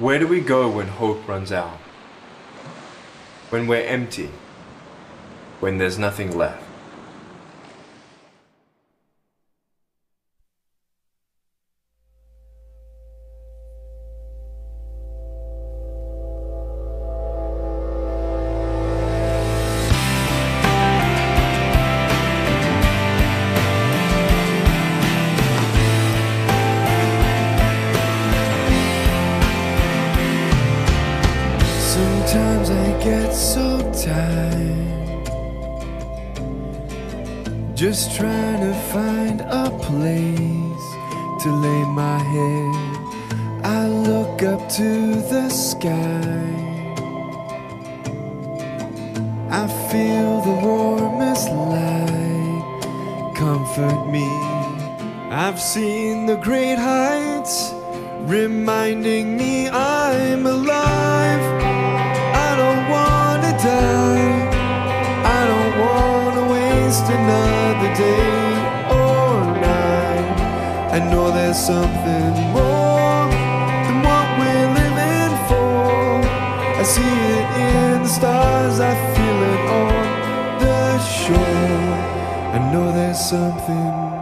Where do we go when hope runs out? When we're empty? When there's nothing left? Tired Just trying to find a place to lay my head. I look up to the sky. I feel the warmest light comfort me. I've seen the great heights reminding me I'm alive waste another day or night. I know there's something more than what we're living for. I see it in the stars, I feel it on the shore. I know there's something.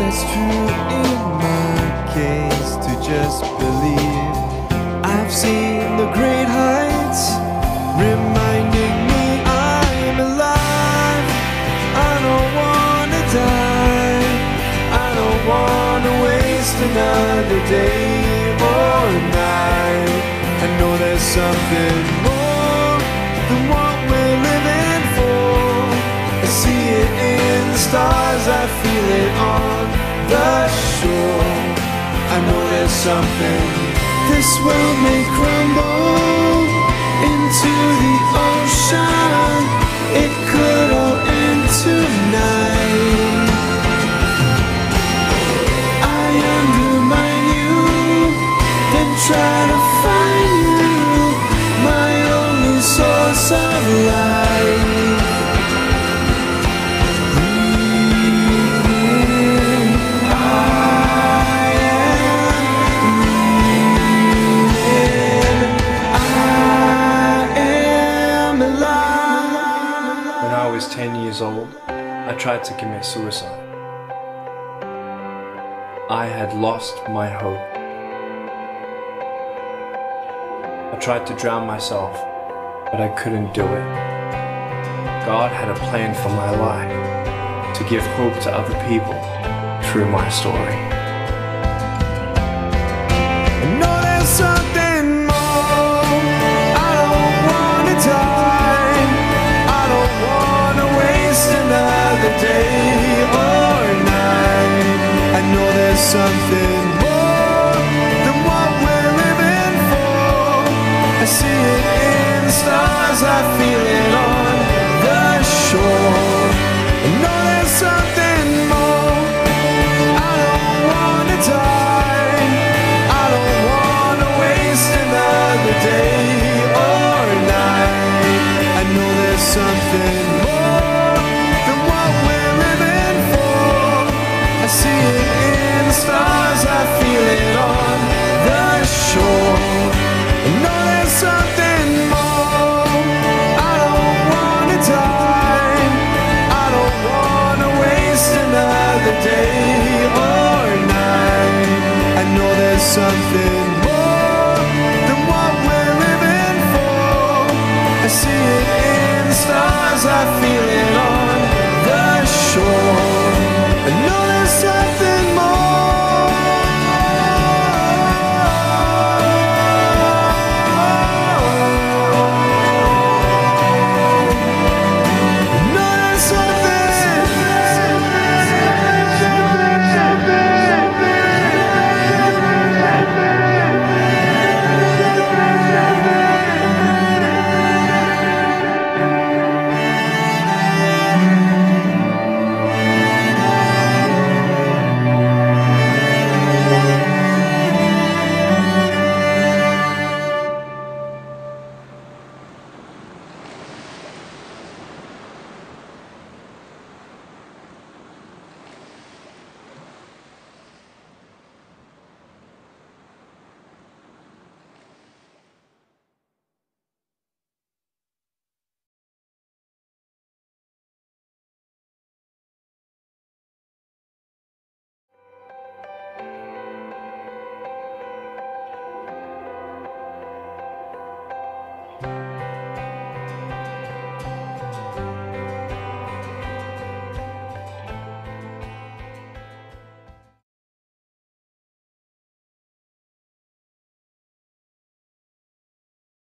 That's true in my case to just believe. I've seen the great heights reminding me I'm alive. I don't wanna die. I don't wanna waste another day or night. I know there's something more than what we're living for. I see it in the stars, I feel it on the shore. I know there's something this world may crumble into the ocean. It could all end tonight. I undermine you, then try to tried to commit suicide. I had lost my hope. I tried to drown myself, but I couldn't do it. God had a plan for my life to give hope to other people through my story. Something more than what we're living for. I see it in the stars. I feel as I feel